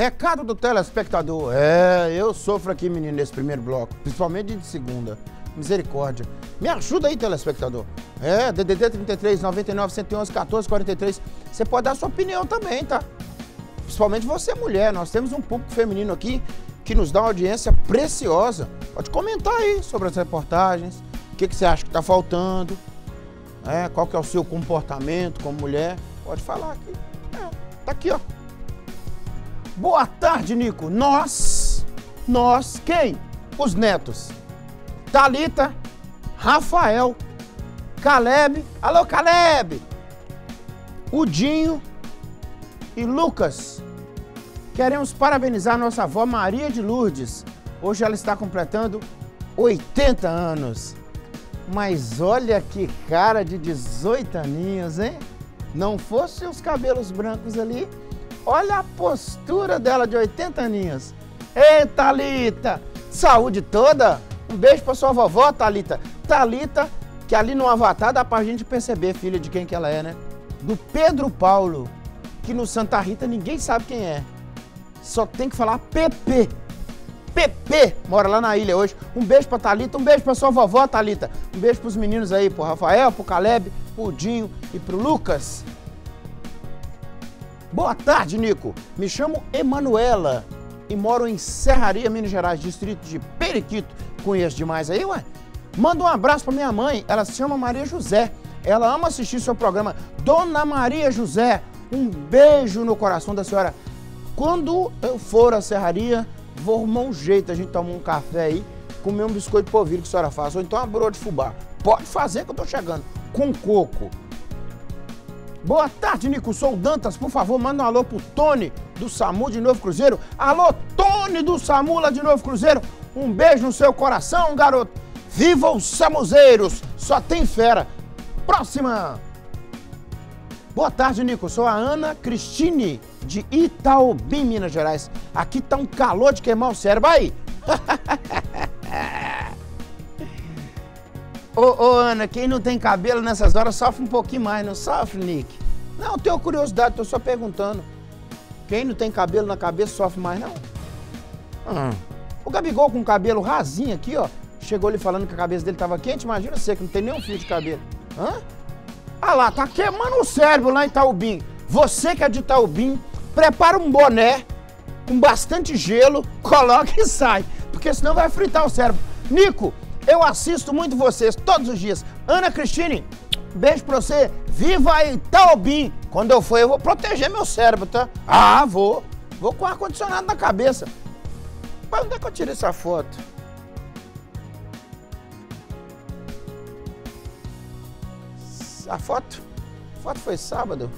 Recado do telespectador. É, eu sofro aqui, menino, nesse primeiro bloco, principalmente de segunda. Misericórdia. Me ajuda aí, telespectador. É, DDD 33 99 111 14 43. Você pode dar sua opinião também, tá? Principalmente você, mulher. Nós temos um público feminino aqui que nos dá uma audiência preciosa. Pode comentar aí sobre as reportagens. O que, que você acha que está faltando? É, qual que é o seu comportamento como mulher? Pode falar aqui. É, tá aqui, ó. Boa tarde, Nico. Nós, nós, quem? Os netos. Talita, Rafael, Caleb. Alô, Caleb. O Dinho e Lucas. Queremos parabenizar nossa avó Maria de Lourdes. Hoje ela está completando 80 anos. Mas olha que cara de 18 aninhos, hein? Não fosse os cabelos brancos ali, olha a postura dela de 80 aninhos. Ei, Thalita! Saúde toda! Um beijo pra sua vovó, Thalita. Thalita, que ali no Avatar dá pra gente perceber, filha de quem que ela é, né? Do Pedro Paulo, que no Santa Rita ninguém sabe quem é. Só tem que falar PP. PP mora lá na ilha hoje. Um beijo pra Thalita, um beijo pra sua vovó, Thalita. Um beijo pros meninos aí, pro Rafael, pro Caleb, pro Dinho e pro Lucas. Boa tarde, Nico. Me chamo Emanuela e moro em Serraria, Minas Gerais, distrito de Periquito. Conheço demais aí, ué? Manda um abraço pra minha mãe, ela se chama Maria José. Ela ama assistir seu programa. Dona Maria José, um beijo no coração da senhora. Quando eu for à serraria, vou arrumar um jeito, a gente tomar um café aí, comer um biscoito de polvilho que a senhora faz, ou então uma broa de fubá. Pode fazer que eu tô chegando, com coco. Boa tarde, Nico. Sou o Dantas. Por favor, manda um alô pro Tony do SAMU de Novo Cruzeiro. Alô, Tony do SAMU lá de Novo Cruzeiro. Um beijo no seu coração, garoto. Viva os Samuzeiros. Só tem fera. Próxima. Boa tarde, Nico. Sou a Ana Cristine de Itaobim, Minas Gerais. Aqui tá um calor de queimar o cérebro. Aí. Ô, ô, Ana, quem não tem cabelo nessas horas sofre um pouquinho mais, não sofre, Nick? Não, tenho curiosidade, tô só perguntando. Quem não tem cabelo na cabeça sofre mais, não? Hum. O Gabigol com o cabelo rasinho aqui, ó, chegou ele falando que a cabeça dele tava quente, imagina você que não tem nenhum fio de cabelo. Hã? Ah lá, tá queimando o cérebro lá em Itaubim. Você que é de Itaubim, prepara um boné com bastante gelo, coloca e sai, porque senão vai fritar o cérebro. Nico, eu assisto muito vocês todos os dias. Ana Cristine, beijo pra você. Viva aí, Taubim. Quando eu for, eu vou proteger meu cérebro, tá? Ah, vou. Vou com ar-condicionado na cabeça. Mas onde é que eu tirei essa foto? A foto? A foto foi sábado.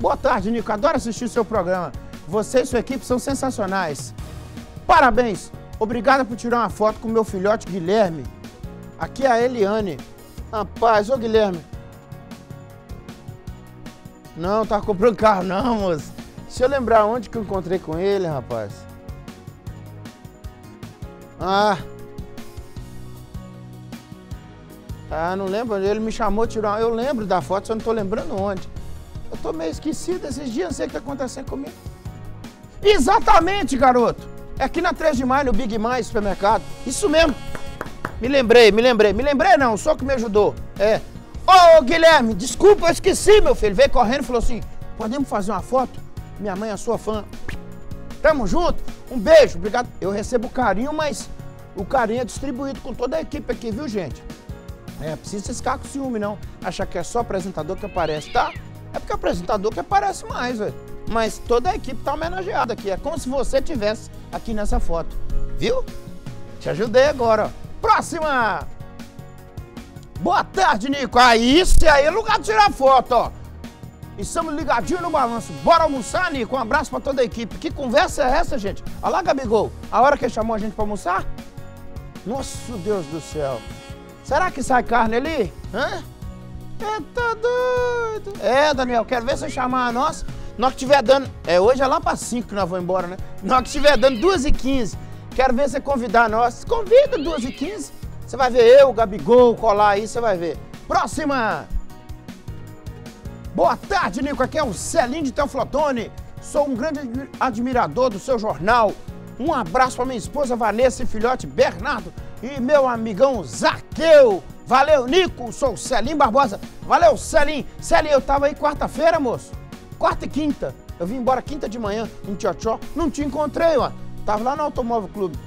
Boa tarde, Nico. Adoro assistir o seu programa. Você e sua equipe são sensacionais. Parabéns. Obrigada por tirar uma foto com meu filhote Guilherme. Aqui é a Eliane. Rapaz, ô Guilherme. Não, tá comprando carro não, moço. Se eu lembrar onde que eu encontrei com ele, rapaz. Ah. Ah, não lembro. Ele me chamou, tirou uma... Eu lembro da foto, só não tô lembrando onde. Eu tô meio esquecido esses dias, não sei o que tá acontecendo comigo. Exatamente, garoto. É aqui na 3 de maio, no Big Mais Supermercado. Isso mesmo. Me lembrei, me lembrei. Me lembrei não, só que me ajudou. É. Ô, Guilherme, desculpa, eu esqueci, meu filho. Veio correndo e falou assim, podemos fazer uma foto? Minha mãe é sua fã. Tamo junto. Um beijo, obrigado. Eu recebo carinho, mas o carinho é distribuído com toda a equipe aqui, viu, gente? É, precisa ficar com ciúme, não. Achar que é só apresentador que aparece, tá? É porque apresentador que aparece mais, velho. Mas toda a equipe tá homenageada aqui. É como se você tivesse aqui nessa foto. Viu? Te ajudei agora, ó. Próxima! Boa tarde, Nico. Aí, isso aí é lugar de tirar foto, ó. Estamos ligadinhos no balanço. Bora almoçar, Nico? Um abraço pra toda a equipe. Que conversa é essa, gente? Olha lá, Gabigol. A hora que ele chamou a gente pra almoçar? Nosso Deus do céu. Será que sai carne ali? Hã? É, tá doido. É, Daniel, quero ver você chamar a nós. Que estiver dando. É, hoje é lá para 5 que nós vamos embora, né? Nós que estiver dando 2 e 15 Quero ver você convidar nós. Convida 2 e 15 Você vai ver eu, o Gabigol, colar aí, você vai ver. Próxima! Boa tarde, Nico. Aqui é o Celinho de Teoflotone. Sou um grande admirador do seu jornal. Um abraço para minha esposa Vanessa e filhote Bernardo e meu amigão Zaqueu. Valeu, Nico. Sou o Celim Barbosa. Valeu, Celim. Celim, eu tava aí quarta-feira, moço. Quarta e quinta. Eu vim embora quinta de manhã em Tchotchó. Não te encontrei, ó. Tava lá no Automóvel Clube.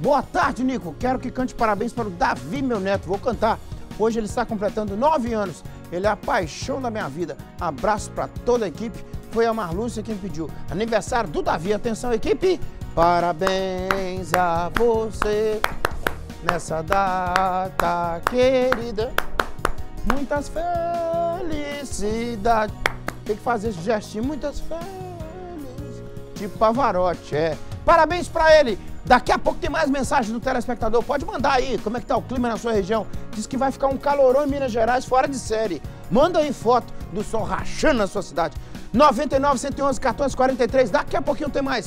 Boa tarde, Nico. Quero que cante parabéns para o Davi, meu neto. Vou cantar. Hoje ele está completando nove anos. Ele é a paixão da minha vida. Abraço para toda a equipe. Foi a Marlúcia quem pediu. Aniversário do Davi. Atenção, equipe. Parabéns a você nessa data querida. Muitas felicidades. Tem que fazer esse gestinho. Muitas felicidades. Tipo Pavarotti, é. Parabéns para ele. Daqui a pouco tem mais mensagem do telespectador. Pode mandar aí como é que tá o clima na sua região. Diz que vai ficar um calorão em Minas Gerais fora de série. Manda aí foto do sol rachando na sua cidade. 99 111 14 43. Daqui a pouquinho tem mais.